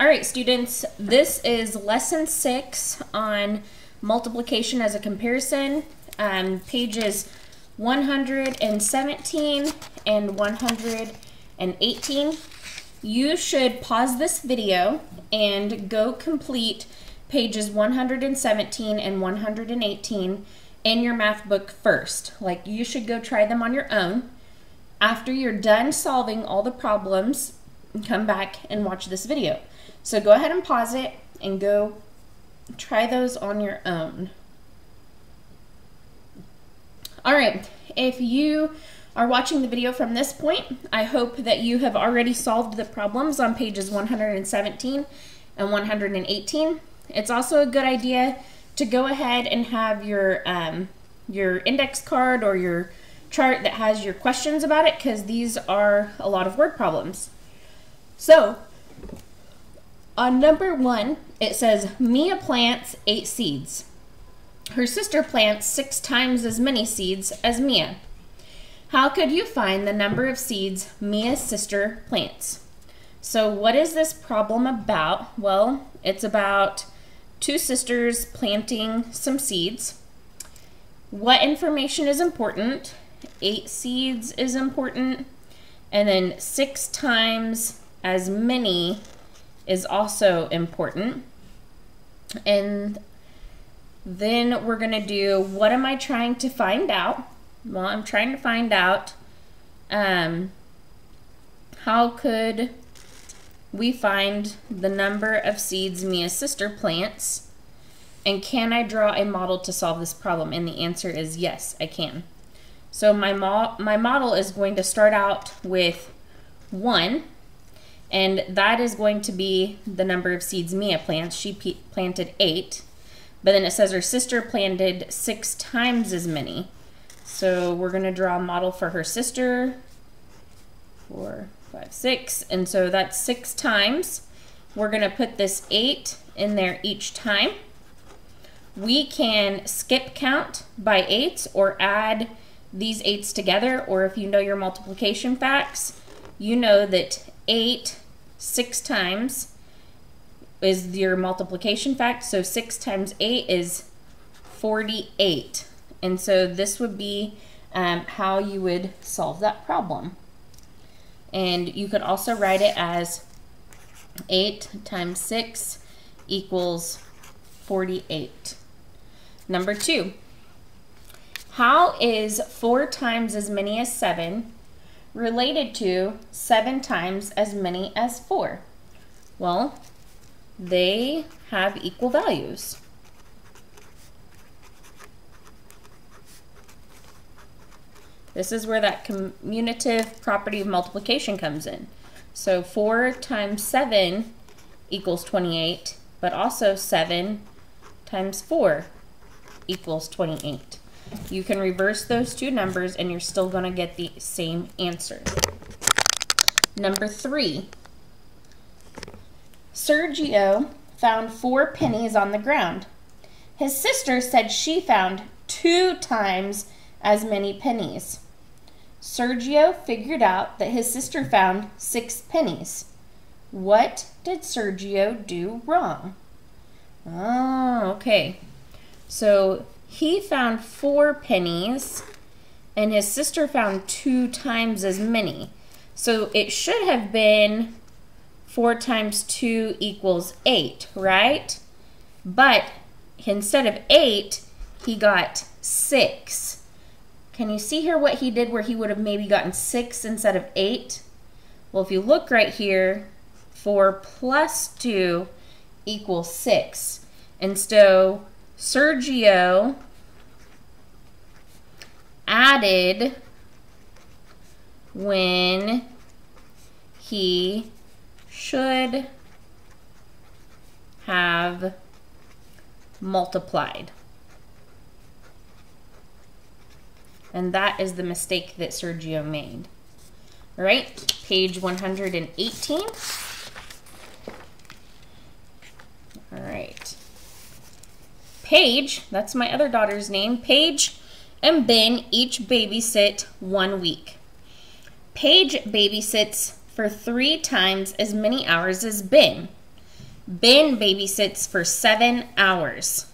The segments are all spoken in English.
All right, students, this is lesson six on multiplication as a comparison, um, pages 117 and 118. You should pause this video and go complete pages 117 and 118 in your math book first. Like you should go try them on your own. After you're done solving all the problems, come back and watch this video. So go ahead and pause it and go try those on your own. All right, if you are watching the video from this point, I hope that you have already solved the problems on pages 117 and 118. It's also a good idea to go ahead and have your, um, your index card or your chart that has your questions about it because these are a lot of word problems. So, on number one, it says Mia plants eight seeds. Her sister plants six times as many seeds as Mia. How could you find the number of seeds Mia's sister plants? So, what is this problem about? Well, it's about two sisters planting some seeds. What information is important? Eight seeds is important. And then six times as many is also important. And then we're going to do what am I trying to find out? Well, I'm trying to find out um, how could we find the number of seeds Mia's sister plants? And can I draw a model to solve this problem? And the answer is yes, I can. So my, mo my model is going to start out with 1, and that is going to be the number of seeds Mia plants. She planted 8, but then it says her sister planted 6 times as many. So we're going to draw a model for her sister. Four, five, six. And so that's six times. We're going to put this eight in there each time. We can skip count by eights or add these eights together. Or if you know your multiplication facts, you know that eight six times is your multiplication fact. So six times eight is 48. And so this would be um, how you would solve that problem. And you could also write it as 8 times 6 equals 48. Number 2. How is 4 times as many as 7 related to 7 times as many as 4? Well, they have equal values. This is where that commutative property of multiplication comes in. So 4 times 7 equals 28, but also 7 times 4 equals 28. You can reverse those two numbers and you're still going to get the same answer. Number 3. Sergio found four pennies on the ground. His sister said she found two times as many pennies. Sergio figured out that his sister found six pennies. What did Sergio do wrong? Oh, okay. So he found four pennies and his sister found two times as many. So it should have been four times two equals eight, right? But instead of eight, he got six. Can you see here what he did where he would have maybe gotten 6 instead of 8? Well, if you look right here, 4 plus 2 equals 6. And so Sergio added when he should have multiplied. And that is the mistake that Sergio made. All right, page 118. All right. Paige, that's my other daughter's name, Paige and Ben each babysit one week. Paige babysits for three times as many hours as Ben. Ben babysits for seven hours.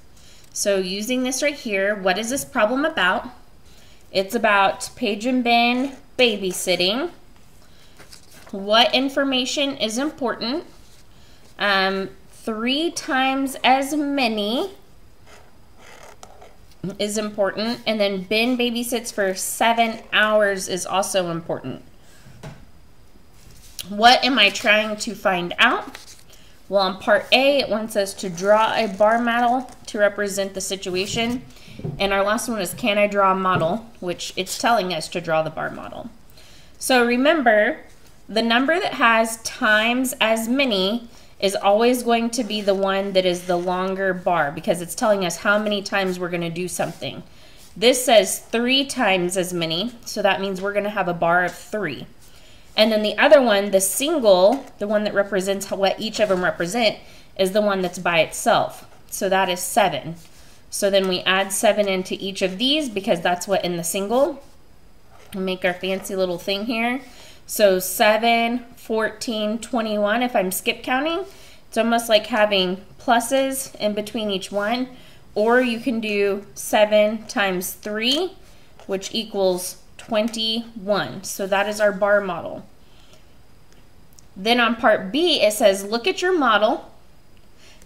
So using this right here, what is this problem about? It's about Paige and Ben babysitting. What information is important? Um, three times as many is important. And then Ben babysits for seven hours is also important. What am I trying to find out? Well, on part A, it wants us to draw a bar model to represent the situation. And our last one is can I draw a model, which it's telling us to draw the bar model. So remember, the number that has times as many is always going to be the one that is the longer bar because it's telling us how many times we're going to do something. This says three times as many, so that means we're going to have a bar of three. And then the other one, the single, the one that represents what each of them represent, is the one that's by itself. So that is seven. So then we add seven into each of these because that's what in the single. make our fancy little thing here. So 7, 14, 21, if I'm skip counting, it's almost like having pluses in between each one. Or you can do 7 times 3, which equals 21. So that is our bar model. Then on part B, it says, look at your model.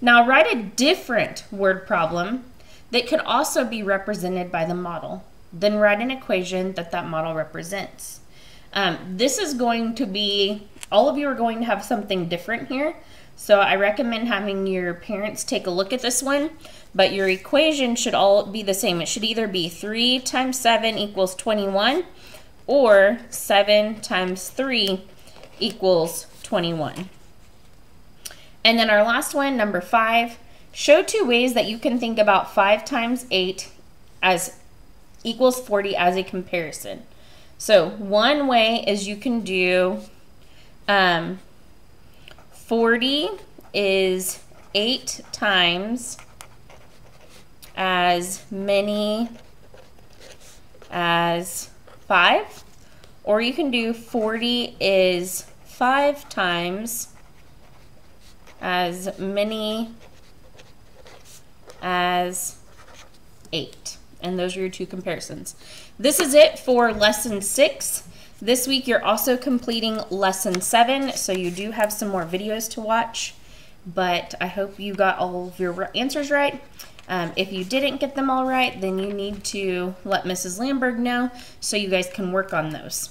Now write a different word problem that could also be represented by the model. Then write an equation that that model represents. Um, this is going to be, all of you are going to have something different here. So I recommend having your parents take a look at this one, but your equation should all be the same. It should either be 3 times 7 equals 21 or 7 times 3 equals 21. And then our last one, number 5, show two ways that you can think about 5 times 8 as equals 40 as a comparison. So one way is you can do um, 40 is 8 times as many as 5. Or you can do 40 is 5 times as many as 8. And those are your two comparisons. This is it for lesson six. This week you're also completing lesson seven, so you do have some more videos to watch, but I hope you got all of your answers right. Um, if you didn't get them all right, then you need to let Mrs. Landburg know so you guys can work on those.